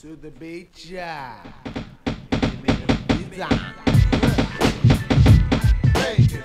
To the beach, yeah. Make it